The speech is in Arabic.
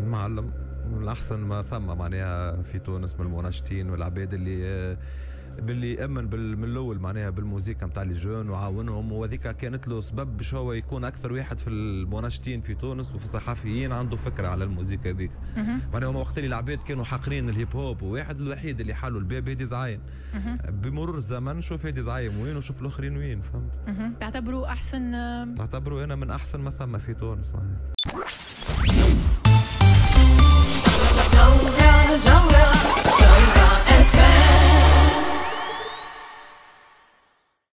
معلم من احسن ما ثم معناها في تونس من المنشطين والعباد اللي باللي آمن من الأول معناها بالموسيقى نتاع les jeunes وعاونهم. وهذيك كانت له سبب باش هو يكون أكثر واحد في المنشطين في تونس وفي الصحفيين عنده فكرة على الموسيقى هذيك. معناها هما وقت اللي العباد كانوا حاقرين ال hip hop وواحد الوحيد اللي حلوا الباب هيدي زعيم. بمرور الزمن شوف هيدي زعيم وين وشوف الآخرين وين فهمت؟ تعتبروا أحسن تعتبروا أنا من أحسن ما ثم في تونس معناها.